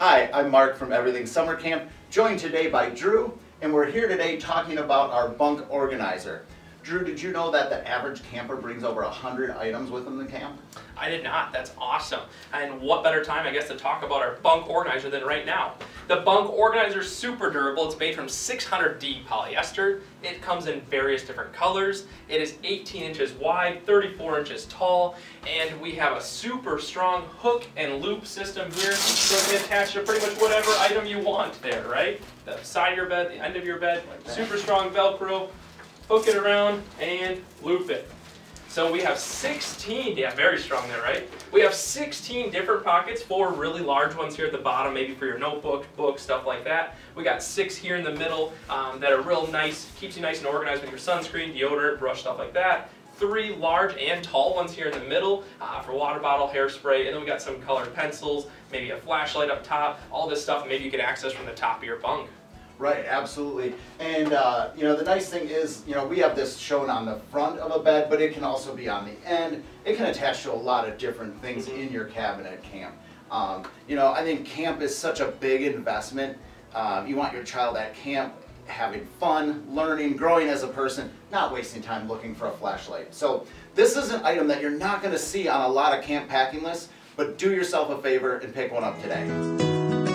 Hi, I'm Mark from Everything Summer Camp, joined today by Drew, and we're here today talking about our bunk organizer. Drew, did you know that the average camper brings over 100 items with them to camp? I did not. That's awesome. And what better time, I guess, to talk about our bunk organizer than right now. The bunk organizer is super durable. It's made from 600D polyester. It comes in various different colors. It is 18 inches wide, 34 inches tall, and we have a super strong hook and loop system here so it can attach to pretty much whatever item you want there, right? The side of your bed, the end of your bed, super strong Velcro, hook it around and loop it. So we have 16, yeah, very strong there, right? We have 16 different pockets, four really large ones here at the bottom, maybe for your notebook, book, stuff like that. We got six here in the middle um, that are real nice, keeps you nice and organized with your sunscreen, deodorant, brush, stuff like that. Three large and tall ones here in the middle uh, for water bottle, hairspray, and then we got some colored pencils, maybe a flashlight up top, all this stuff maybe you can access from the top of your bunk. Right, absolutely. And uh, you know, the nice thing is, you know, we have this shown on the front of a bed, but it can also be on the end. It can attach to a lot of different things mm -hmm. in your cabin at camp. Um, you know, I think camp is such a big investment. Um, you want your child at camp having fun, learning, growing as a person, not wasting time looking for a flashlight. So this is an item that you're not going to see on a lot of camp packing lists, but do yourself a favor and pick one up today.